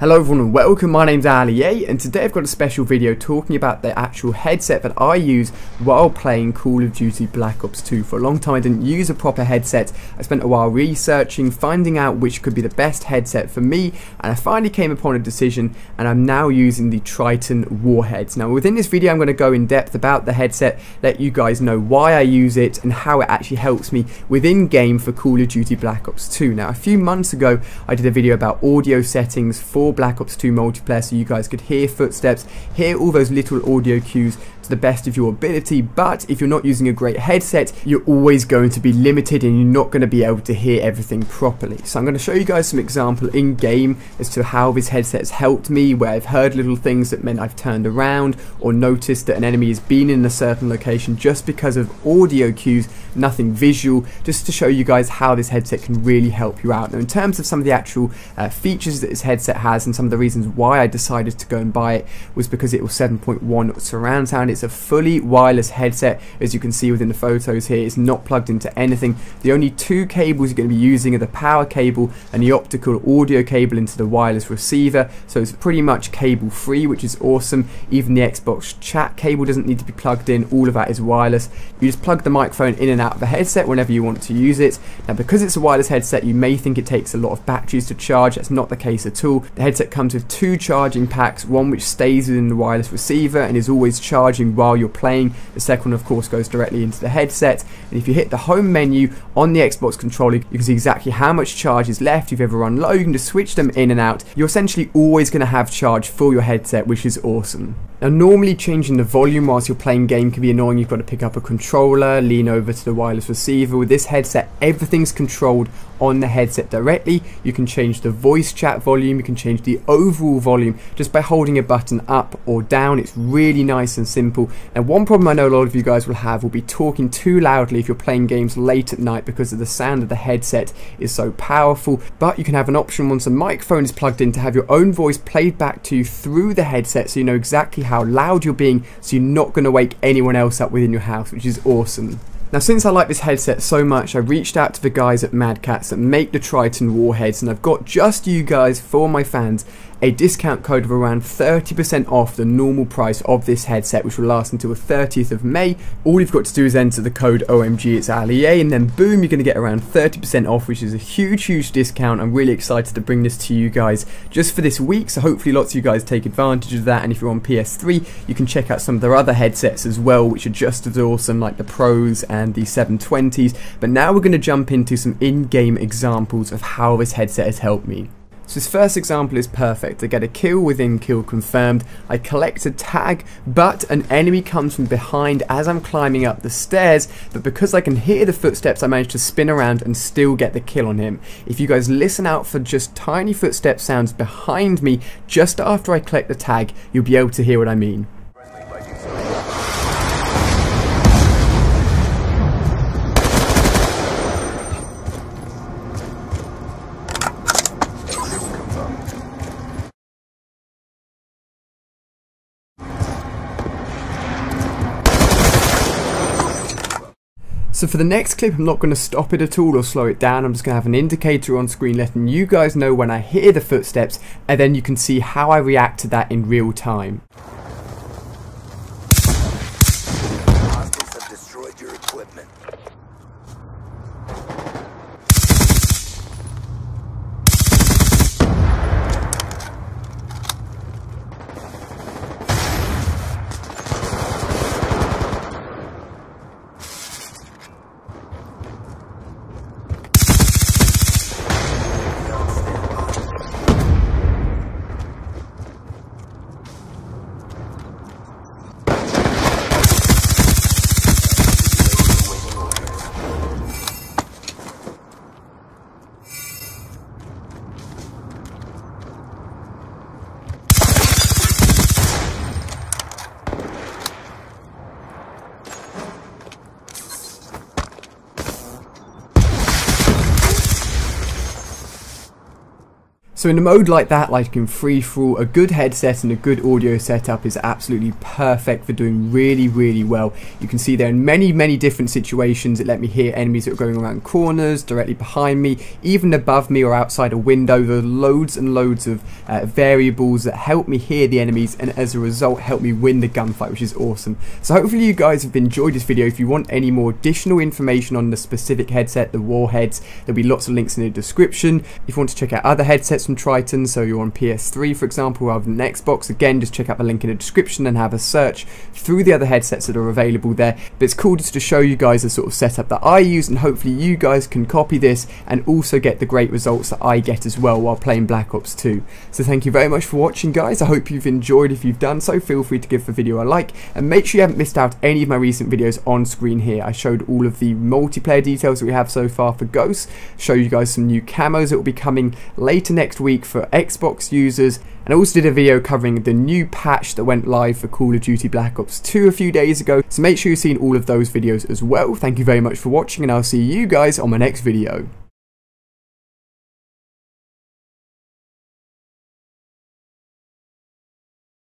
Hello everyone and welcome, my name's Ali A and today I've got a special video talking about the actual headset that I use while playing Call of Duty Black Ops 2. For a long time I didn't use a proper headset, I spent a while researching, finding out which could be the best headset for me and I finally came upon a decision and I'm now using the Tritton Warheads. Now within this video I'm going to go in depth about the headset, let you guys know why I use it and how it actually helps me within game for Call of Duty Black Ops 2. Now a few months ago I did a video about audio settings for for Black Ops 2 multiplayer so you guys could hear footsteps, hear all those little audio cues to the best of your ability but if you're not using a great headset you're always going to be limited and you're not going to be able to hear everything properly. So I'm going to show you guys some example in game as to how this headset has helped me where I've heard little things that meant I've turned around or noticed that an enemy has been in a certain location just because of audio cues nothing visual, just to show you guys how this headset can really help you out. Now in terms of some of the actual uh, features that this headset has and some of the reasons why I decided to go and buy it was because it was 7.1 surround sound. It's a fully wireless headset as you can see within the photos here. It's not plugged into anything. The only two cables you're going to be using are the power cable and the optical audio cable into the wireless receiver. So it's pretty much cable free which is awesome. Even the Xbox chat cable doesn't need to be plugged in. All of that is wireless. You just plug the microphone in and out of the headset whenever you want to use it. Now because it's a wireless headset you may think it takes a lot of batteries to charge, that's not the case at all. The headset comes with two charging packs, one which stays within the wireless receiver and is always charging while you're playing, the second one of course goes directly into the headset and if you hit the home menu on the Xbox controller you can see exactly how much charge is left, if you've ever run low you can just switch them in and out. You're essentially always going to have charge for your headset which is awesome. Now normally changing the volume whilst you're playing game can be annoying, you've got to pick up a controller, lean over to the wireless receiver. With this headset everything's controlled on the headset directly. You can change the voice chat volume, you can change the overall volume just by holding a button up or down. It's really nice and simple. Now one problem I know a lot of you guys will have will be talking too loudly if you're playing games late at night because of the sound of the headset is so powerful. But you can have an option once a microphone is plugged in to have your own voice played back to you through the headset so you know exactly how loud you're being so you're not going to wake anyone else up within your house which is awesome. Now since I like this headset so much, I reached out to the guys at Mad Catz that make the Tritton Warheads and I've got just you guys, for my fans, a discount code of around 30% off the normal price of this headset which will last until the 30th of May. All you've got to do is enter the code OMG it's Ali and then boom you're going to get around 30% off which is a huge huge discount. I'm really excited to bring this to you guys just for this week so hopefully lots of you guys take advantage of that and if you're on PS3 you can check out some of their other headsets as well which are just as awesome like the Pros and the 720s but now we're going to jump into some in-game examples of how this headset has helped me. So this first example is perfect. I get a kill within kill confirmed. I collect a tag, but an enemy comes from behind as I'm climbing up the stairs. But because I can hear the footsteps, I manage to spin around and still get the kill on him. If you guys listen out for just tiny footstep sounds behind me, just after I collect the tag, you'll be able to hear what I mean. So for the next clip, I'm not going to stop it at all or slow it down. I'm just going to have an indicator on screen letting you guys know when I hear the footsteps and then you can see how I react to that in real time. So in a mode like that, like in free for a good headset and a good audio setup is absolutely perfect for doing really, really well. You can see there in many, many different situations it let me hear enemies that are going around corners, directly behind me, even above me or outside a window. There are loads and loads of uh, variables that help me hear the enemies and as a result help me win the gunfight, which is awesome. So hopefully you guys have enjoyed this video. If you want any more additional information on the specific headset, the Warheads, there'll be lots of links in the description. If you want to check out other headsets from Tritton, so you're on PS3 for example rather than Xbox, again just check out the link in the description and have a search through the other headsets that are available there. But it's cool just to show you guys the sort of setup that I use and hopefully you guys can copy this and also get the great results that I get as well while playing Black Ops 2. So thank you very much for watching guys, I hope you've enjoyed. If you've done so, feel free to give the video a like and make sure you haven't missed out any of my recent videos on screen here. I showed all of the multiplayer details that we have so far for Ghosts, show you guys some new camos that will be coming later next week for Xbox users and I also did a video covering the new patch that went live for Call of Duty Black Ops 2 a few days ago, so make sure you've seen all of those videos as well. Thank you very much for watching and I'll see you guys on my next video.